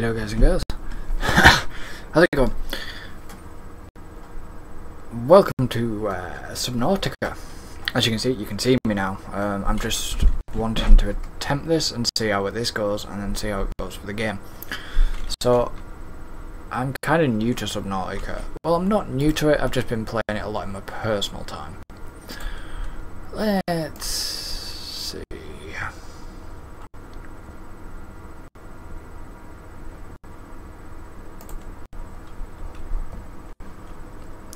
Hello guys and girls. How's it going? Welcome to uh, Subnautica. As you can see, you can see me now. Um, I'm just wanting to attempt this and see how this goes and then see how it goes for the game. So, I'm kind of new to Subnautica. Well, I'm not new to it, I've just been playing it a lot in my personal time. Let's see.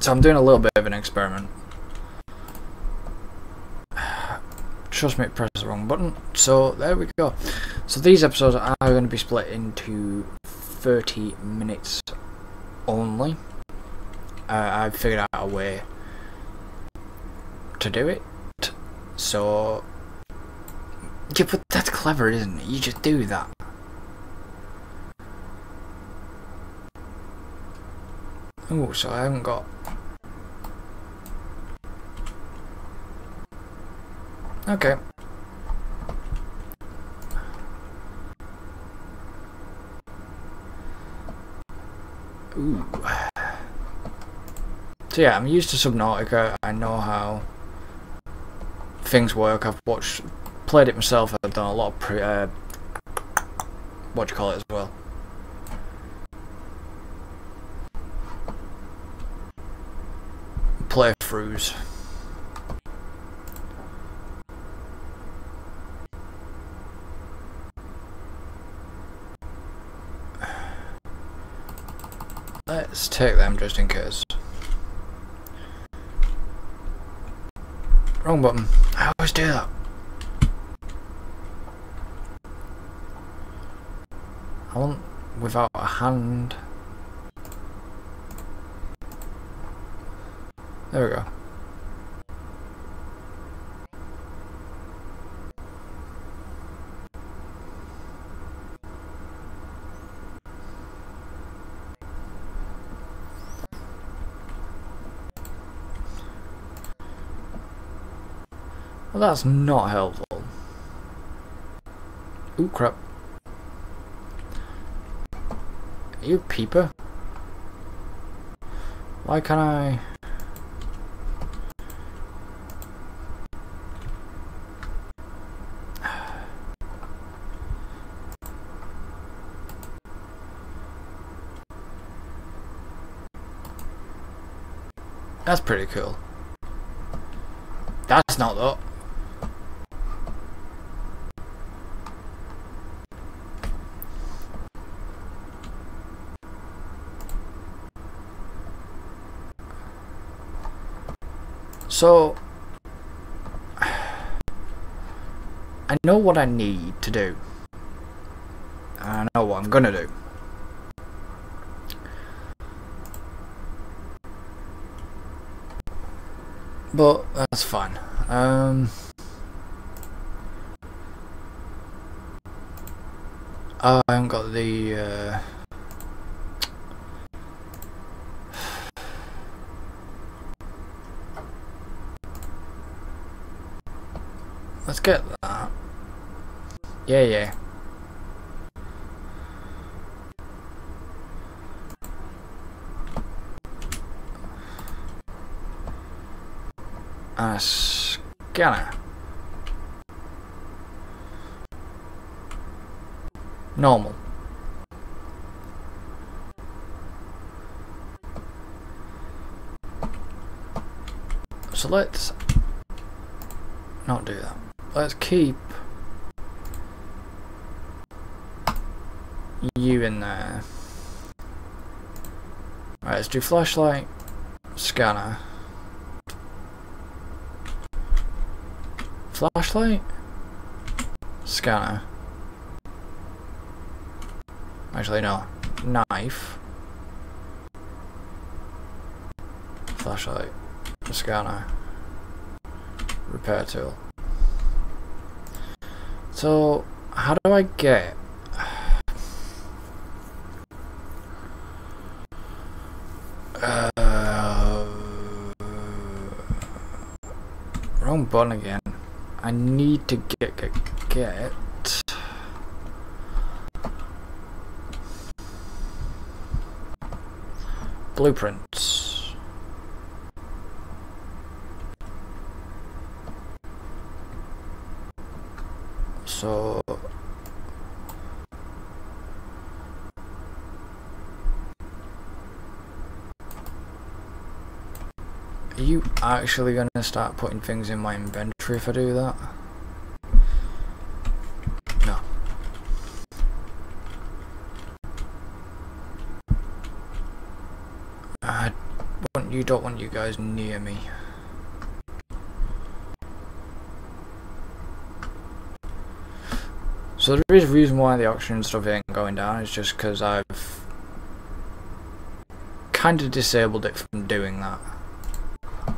So I'm doing a little bit of an experiment. Trust me, press the wrong button. So there we go. So these episodes are going to be split into 30 minutes only. Uh, I've figured out a way to do it. So, yeah, but that's clever, isn't it? You just do that. Oh, so I haven't got Okay. Ooh. So yeah, I'm used to Subnautica. I know how things work. I've watched, played it myself. I've done a lot of pre, uh, what do you call it as well. Playthroughs. Let's take them just in case. Wrong button. I always do that. I want without a hand. There we go. Well, that's not helpful. Ooh, crap. Are you peeper? Why can't I... That's pretty cool. That's not though. So, I know what I need to do. I know what I'm gonna do. But that's fine. Um, I haven't got the. Uh, get that. Yeah, yeah. A scanner. Normal. So let's not do that let's keep you in there. Alright, let's do flashlight, scanner. Flashlight, scanner. Actually, no. Knife. Flashlight, scanner, repair tool. So, how do I get... Uh, wrong button again. I need to get get get blueprint. Actually going to start putting things in my inventory if I do that? No. I want you don't want you guys near me. So there is a reason why the auction stuff ain't going down, it's just because I've kind of disabled it from doing that.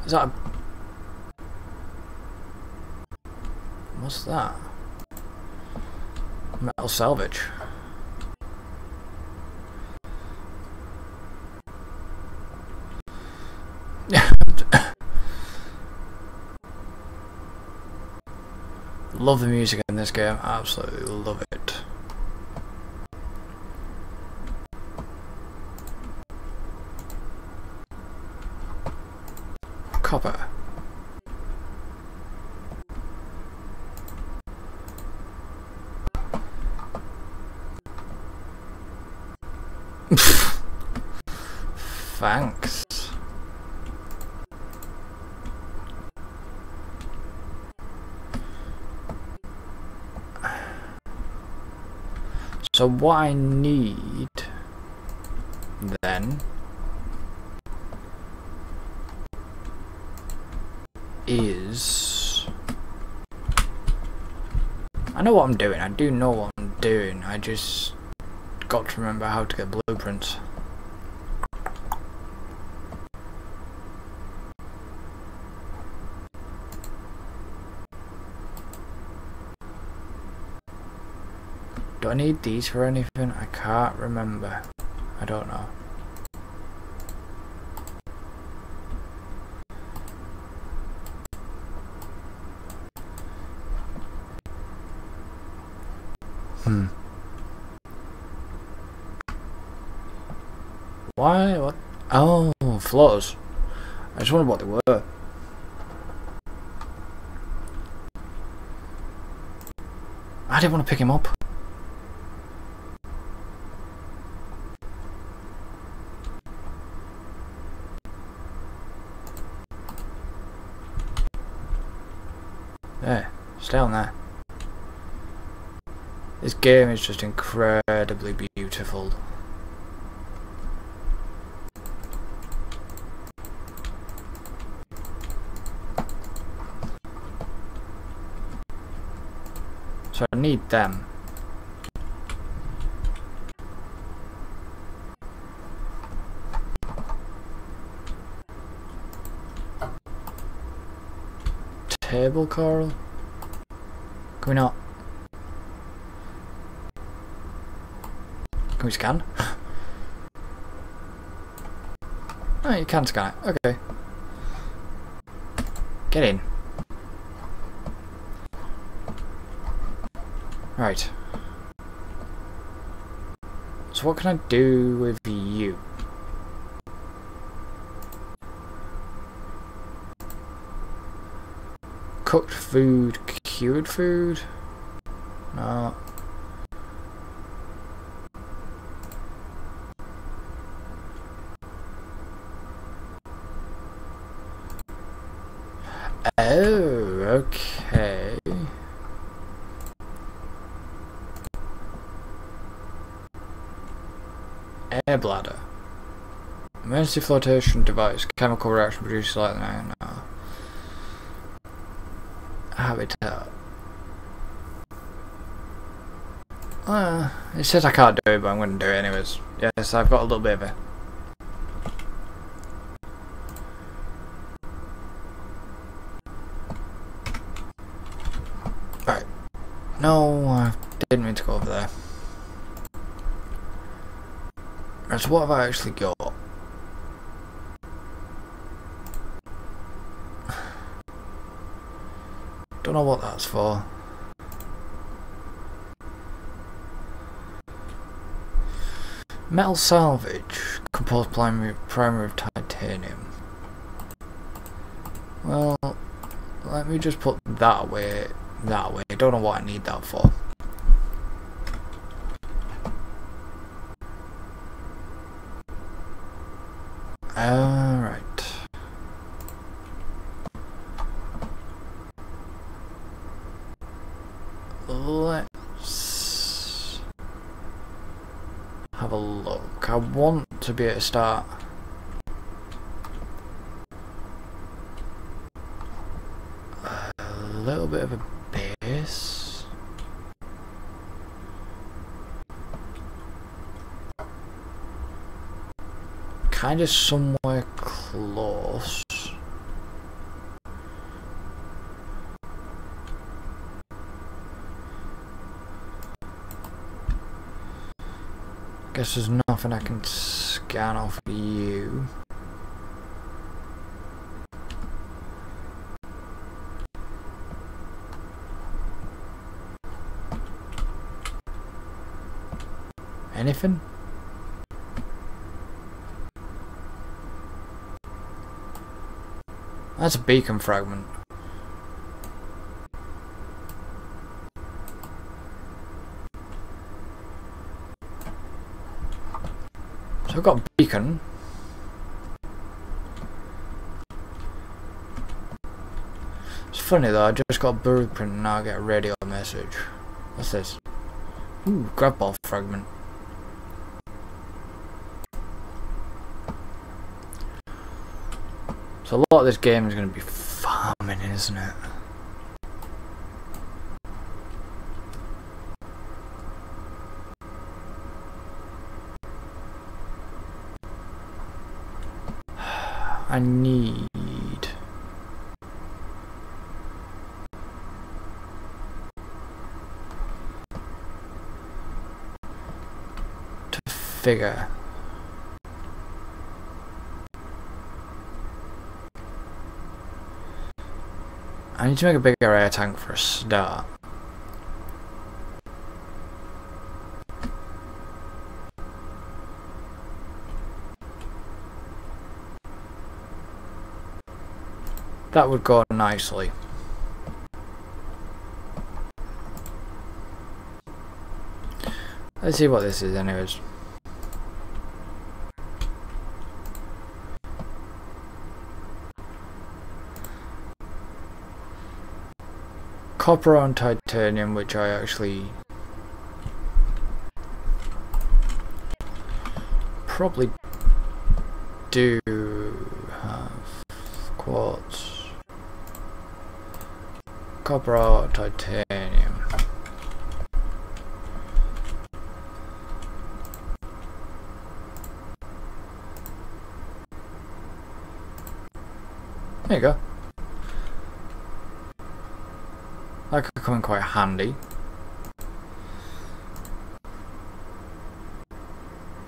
Is that a... What's that? Metal salvage. love the music in this game, absolutely love it. Copper. Thanks. So what I need then is I know what I'm doing. I do know what I'm doing. I just got to remember how to get blueprints. Do I need these for anything? I can't remember. I don't know. Hmm. Why? What? Floors. I just wondered what they were. I didn't want to pick him up. There, stay on there. This game is just incredibly beautiful. So I need them. Table coral? Can we not? Can we scan? oh, you can scan it. Okay. Get in. Right. So what can I do with you? Cooked food, cured food? No. Oh, okay. Air bladder. Emergency flotation device. Chemical reaction produces like no, no. Habitat. Uh, it says I can't do it, but I'm going to do it anyways. Yes, I've got a little bit of it. Right. No, I didn't mean to go over there. So what have I actually got? Don't know what that's for. Metal salvage, composed primary, primary of titanium. Well, let me just put that away, that way. Don't know what I need that for. Alright. Let's have a look. I want to be able to start a little bit of a base. Kind of somewhere close. Guess there's nothing I can scan off you. Anything? That's a beacon fragment. So I've got a beacon. It's funny though, I just got blueprint and now I get a radio message. What's this? Ooh, grab ball fragment. So a lot of this game is going to be farming, isn't it? I need to figure I need to make a bigger air tank for a start. That would go nicely. Let's see what this is anyways. Copper on titanium, which I actually probably do have quartz. Copper or titanium. There you go. That could come in quite handy.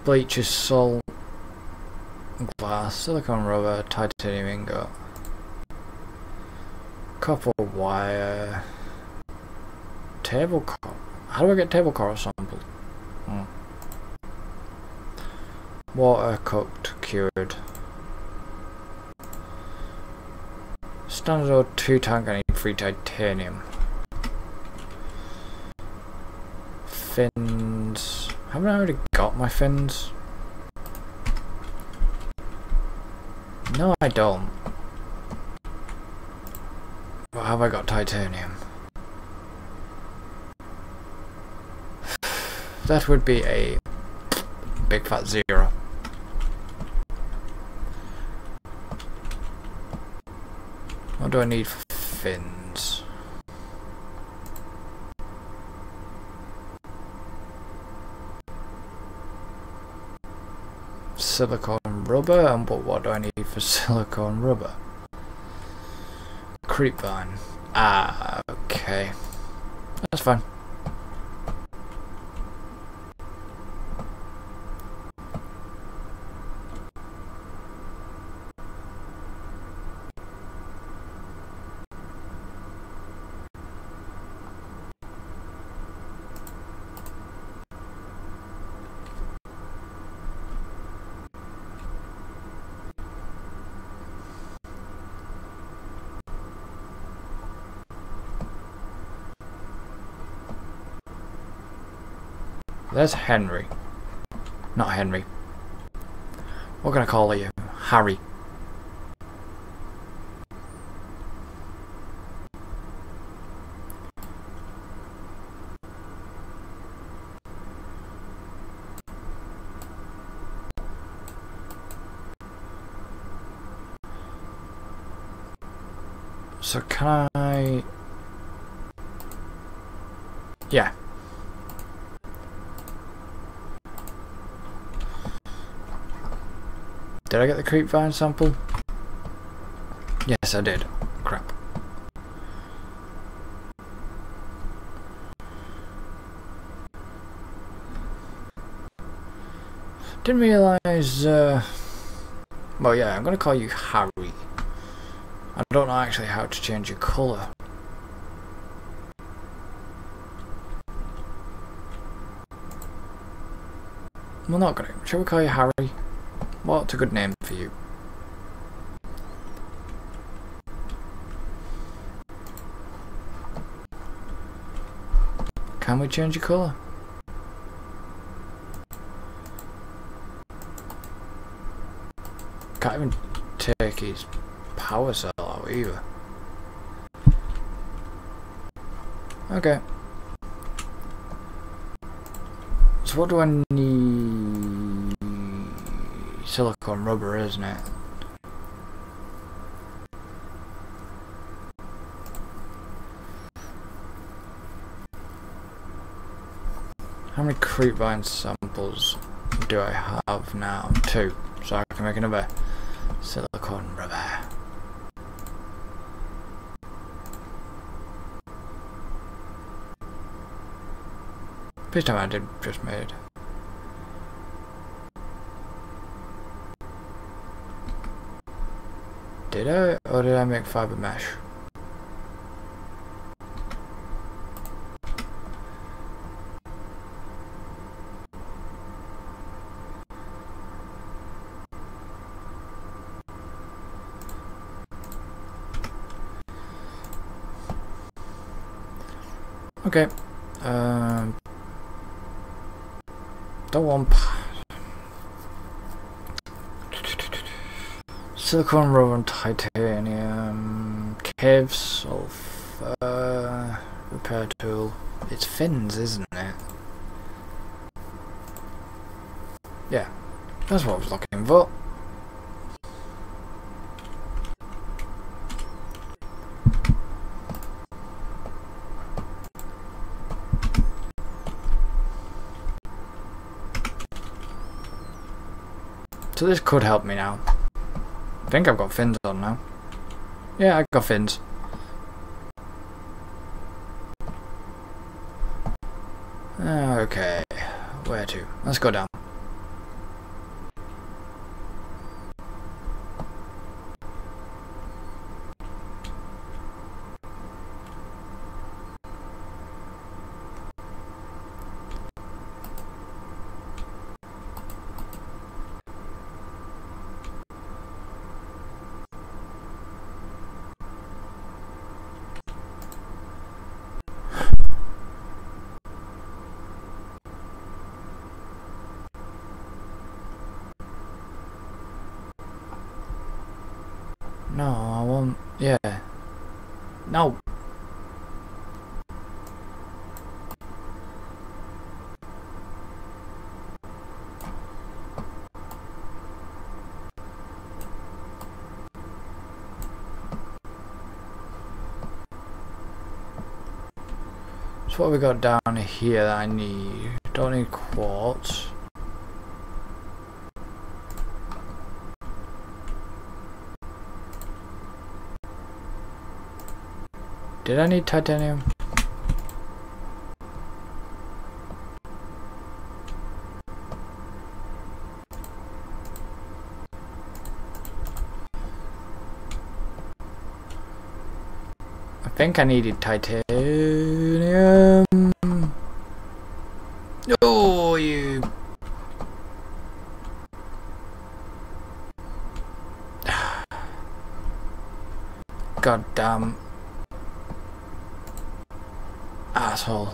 Bleaches salt, glass, silicon rubber, titanium ingot, copper wire, table coral. How do I get table car sampled? Hmm. Water cooked, cured. Standard or two tank, I need three titanium. fins. Haven't I already got my fins? No, I don't. But have I got titanium? That would be a big fat zero. What do I need for fins? silicone rubber and but what do I need for silicone rubber? Creep vine. Ah, okay. That's fine. There's Henry. Not Henry. What can I call you? Harry. So can I... Yeah. Did I get the creep vine sample? Yes, I did. Crap. Didn't realise, uh... Well, yeah, I'm gonna call you Harry. I don't know actually how to change your colour. We're not gonna. Shall we call you Harry? What's a good name for you? Can we change your colour? Can't even take his power cell out either. Okay. So what do I need? Silicone rubber, isn't it? How many creepvine samples do I have now? Two. So I can make another silicone rubber. Please tell me I did just made. Did I? Or did I make fiber mesh? Okay. Um, don't want silicone rubber and titanium cave sulfur uh, repair tool. It's fins, isn't it? Yeah, that's what I was looking for. So this could help me now. I think I've got fins on now. Yeah, I've got fins. Ah, okay, where to? Let's go down. No, I want... Yeah. No. So what have we got down here that I need? Don't need quartz. Did I need titanium? I think I needed titanium. Oh, you. God damn. Asshole.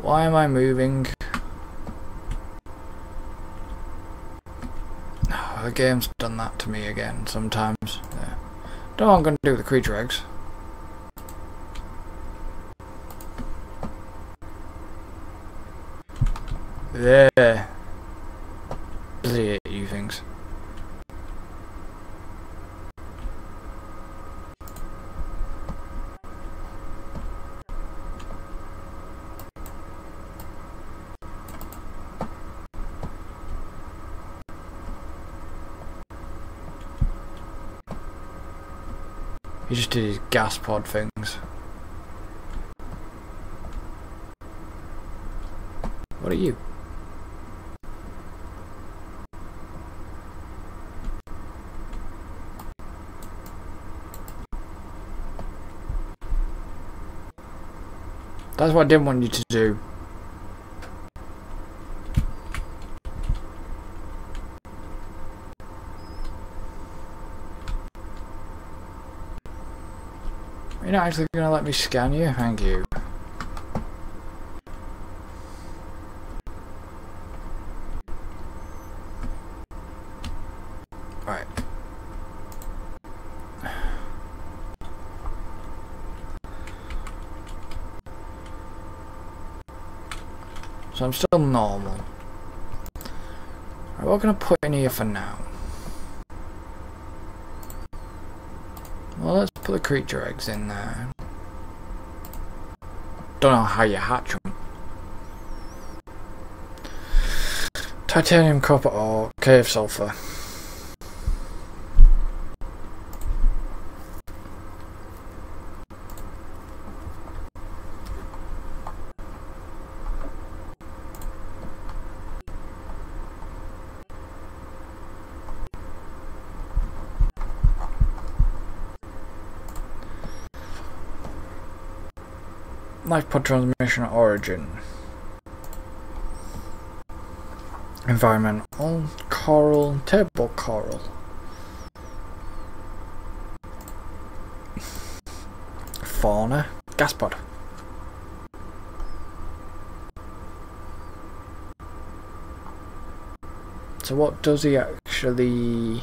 Why am I moving? the game's done that to me again sometimes. Yeah. Don't know what I'm going to do with the creature eggs. There. Bloody you things. Just did his gas pod things. What are you? That's what I didn't want you to do. You're not actually going to let me scan you? Thank you. So I'm still normal. Right, what can I put in here for now? Well, let's put the creature eggs in there. Don't know how you hatch them. Titanium, copper, or cave sulfur. Life pod transmission origin. Environmental, coral, table coral. Fauna, gas pod. So what does he actually...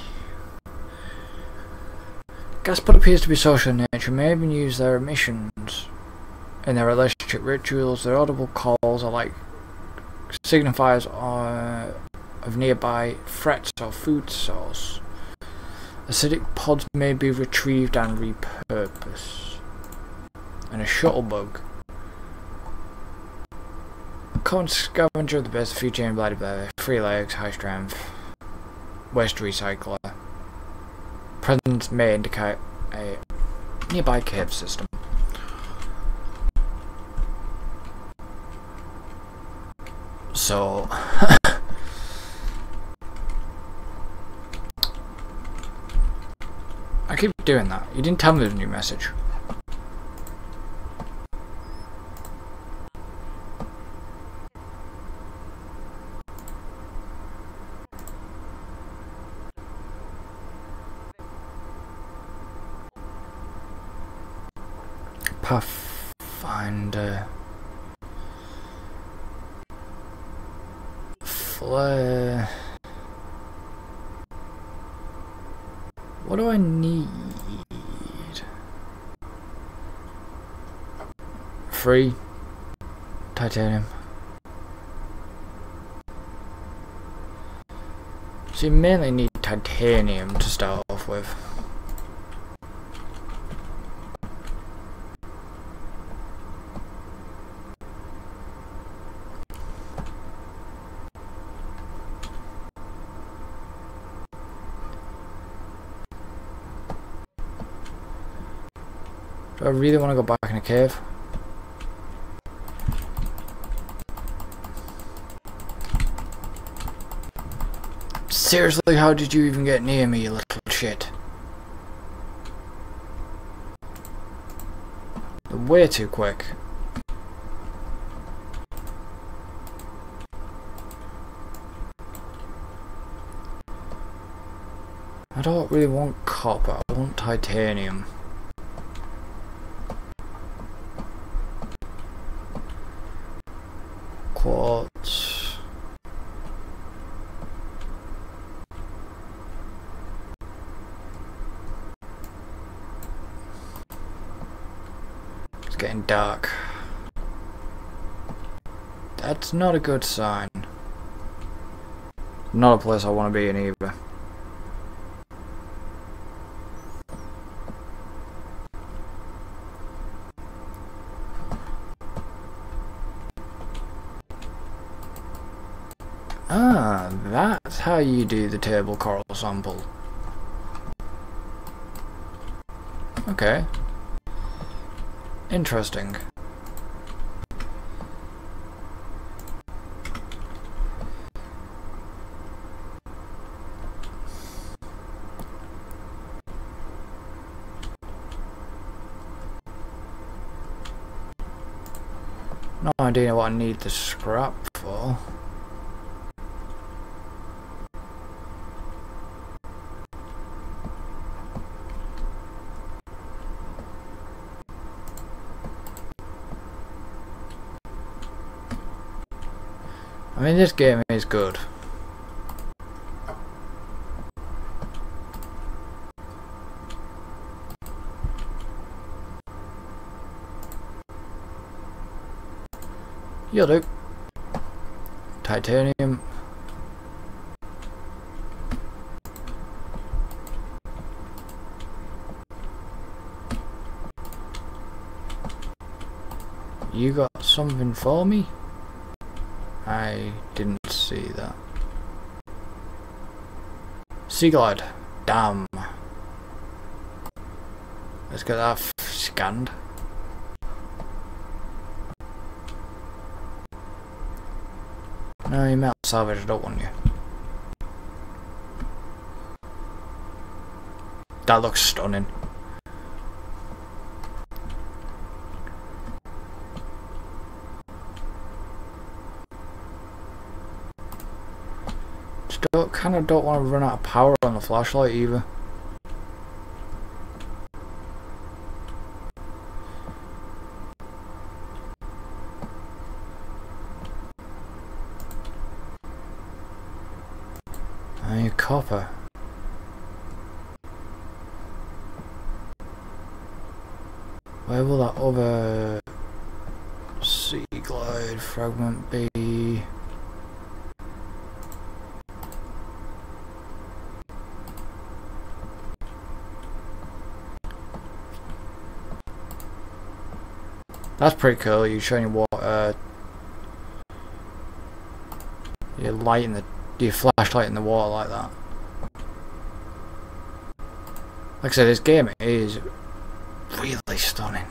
Gas pod appears to be social in nature, may even use their emissions in their relationship rituals, their audible calls are like signifiers uh, of nearby threats or food source. Acidic pods may be retrieved and repurposed. And a shuttlebug. Common scavenger of the best food chain, blah blah. Three legs, high strength. Waste recycler. Presence may indicate a nearby cave system. So I keep doing that. You didn't tell me a new message. Pathfinder. Uh, what do I need? Free titanium. So you mainly need titanium to start off with. Do I really want to go back in a cave? Seriously, how did you even get near me, you little shit? Way too quick. I don't really want copper, I want titanium. quartz. It's getting dark. That's not a good sign. Not a place I want to be in either. Ah, that's how you do the table coral sample. Okay. Interesting. No idea what I need the scrap for. I mean, this game is good. You'll do. Titanium. You got something for me? I didn't see that. Seaglide. Damn. Let's get that scanned. No, you metal salvage, I don't want you. That looks stunning. Just don't, kind of don't want to run out of power on the flashlight either. Need copper. Where will that other sea glide fragment be? That's pretty cool. You're showing what uh, you're lighting the your flashlight in the water like that. Like I said, this game is really stunning.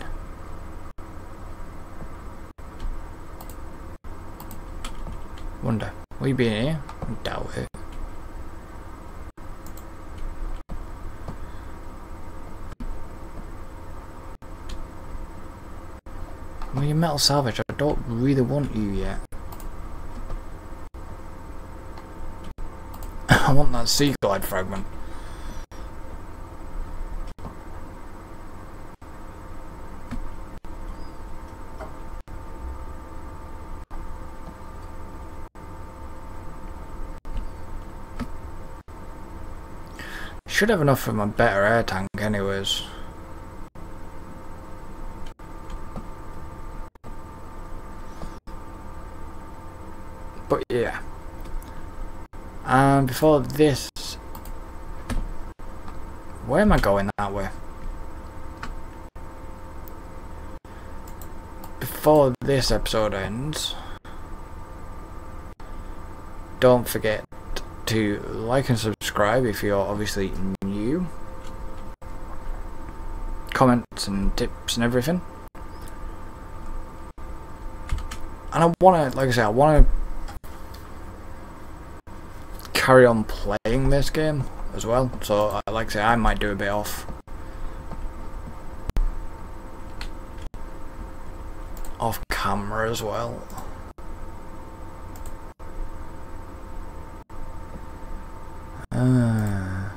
Wonder, will you be in here? I doubt it. Well, you metal salvage, I don't really want you yet. I want that sea glide fragment. Should have enough for my better air tank anyways. But yeah. And before this... Where am I going that way? Before this episode ends... Don't forget to like and subscribe if you're obviously new. Comments and tips and everything. And I want to, like I said, I want to carry on playing this game as well. So, uh, like I say, I might do a bit off. Off camera as well. Uh.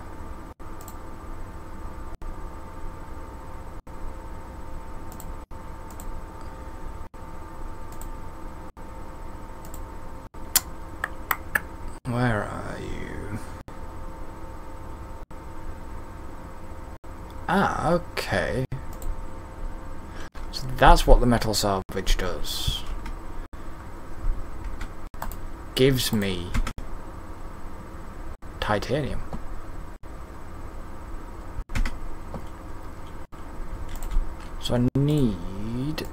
Where are you? Ah, okay. So that's what the metal salvage does. Gives me titanium. So I need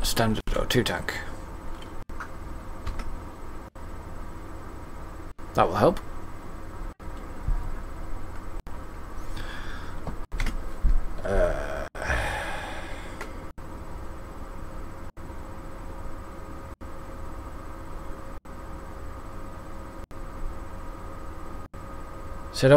a standard O2 tank. That will help. Uh, so